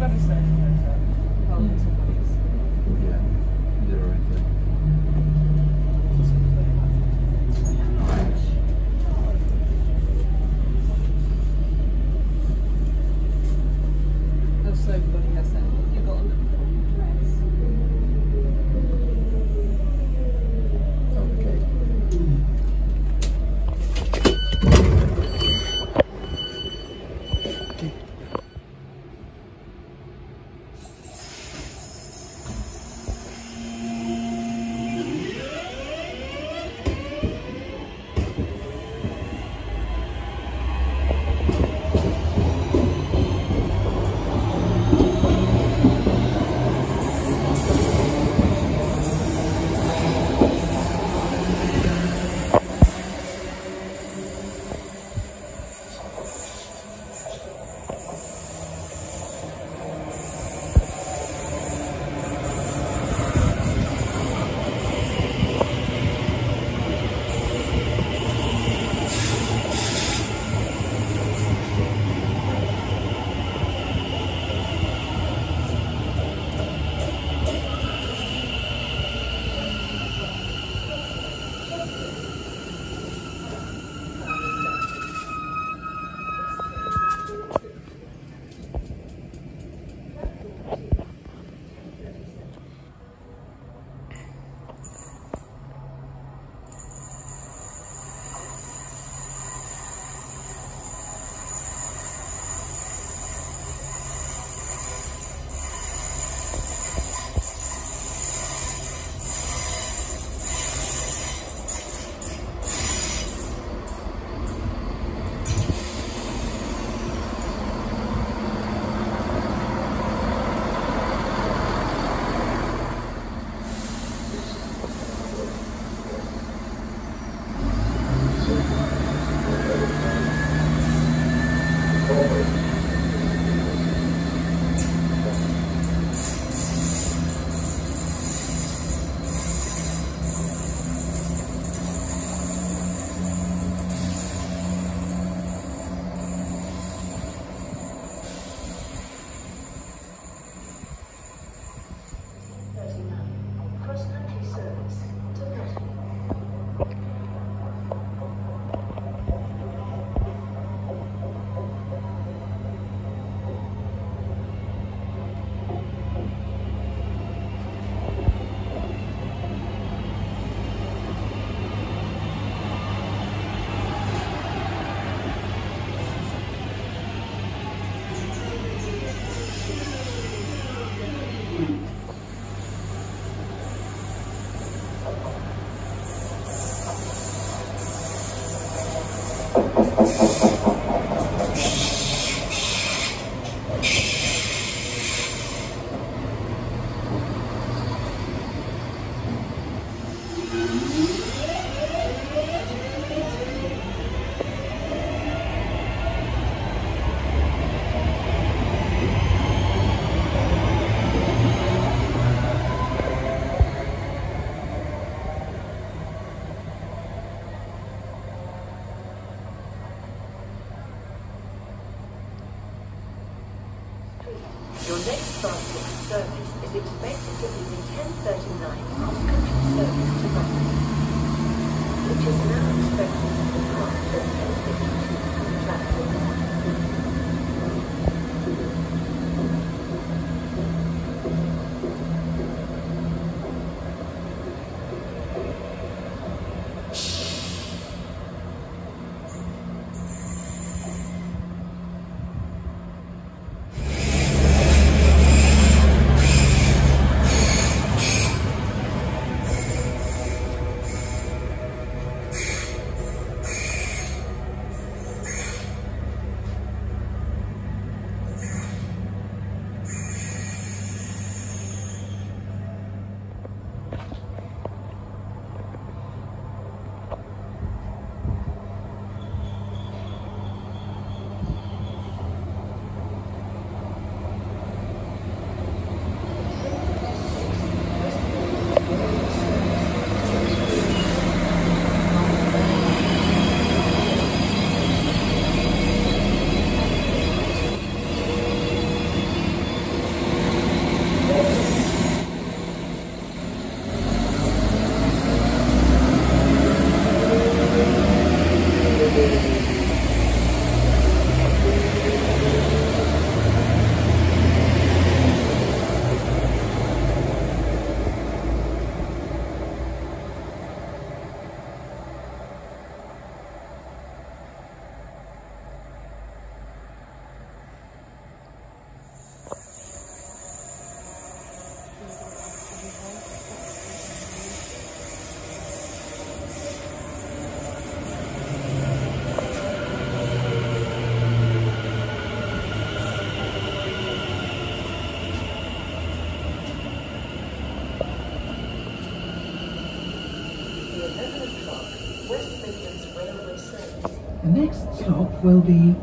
Hmm. Yeah, you did right thing. Leaving 1039 cross-country service to London, which is now expected. to depart at 1052 next stop will be